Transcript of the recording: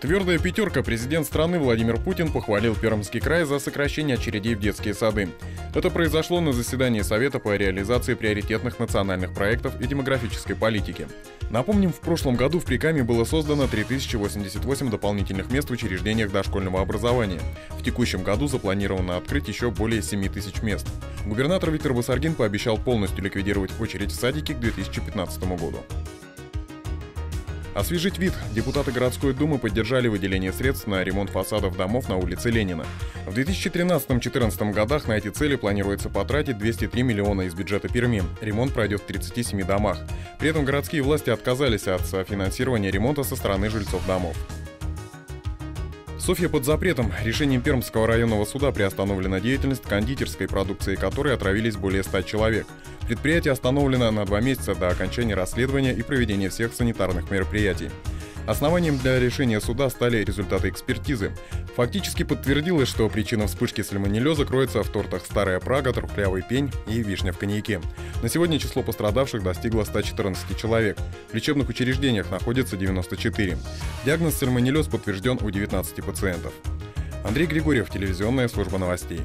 Твердая пятерка президент страны Владимир Путин похвалил Пермский край за сокращение очередей в детские сады. Это произошло на заседании Совета по реализации приоритетных национальных проектов и демографической политики. Напомним, в прошлом году в Прикаме было создано 3088 дополнительных мест в учреждениях дошкольного образования. В текущем году запланировано открыть еще более 7 тысяч мест. Губернатор Виктор Басаргин пообещал полностью ликвидировать очередь в садике к 2015 году. Освежить вид. Депутаты городской думы поддержали выделение средств на ремонт фасадов домов на улице Ленина. В 2013-2014 годах на эти цели планируется потратить 203 миллиона из бюджета Перми. Ремонт пройдет в 37 домах. При этом городские власти отказались от софинансирования ремонта со стороны жильцов домов. Софья под запретом. Решением Пермского районного суда приостановлена деятельность кондитерской продукции, которой отравились более 100 человек. Предприятие остановлено на два месяца до окончания расследования и проведения всех санитарных мероприятий. Основанием для решения суда стали результаты экспертизы. Фактически подтвердилось, что причина вспышки сальмонеллеза кроется в тортах «Старая Прага», «Трухлявый пень» и «Вишня в коньяке». На сегодня число пострадавших достигло 114 человек. В лечебных учреждениях находится 94. Диагноз сальмонеллез подтвержден у 19 пациентов. Андрей Григорьев, телевизионная служба новостей.